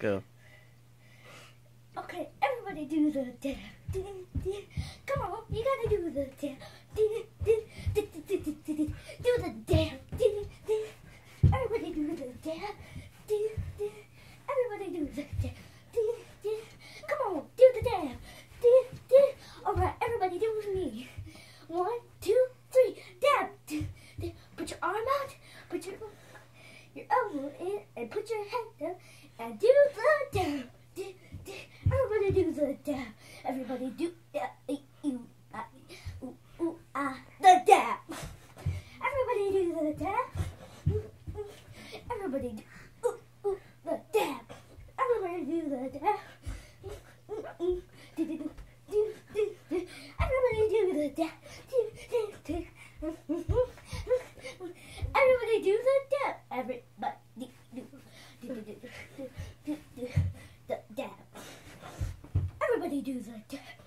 Go. Okay, everybody do the ding. Come on, you gotta do the ding. Do the ding. Everybody do the ding. Everybody do the ding. Come on, do the dab. Ding, ding. All right, everybody do it with me. One, two, three. Dab. Put your arm out. Put your your elbow in and put your head down and do the dab. Ding, ding. Everybody do the dab. Everybody do uh, uh, ooh, ah, ooh, ooh, ah, the dab. Everybody do the dab. Everybody do ooh, ooh, the dab. Everybody do the dab. Ooh, ooh. Do, do, do, do, do, do. Everybody do the dab. Do, do, do. Everybody do the dab. Everybody do the. that.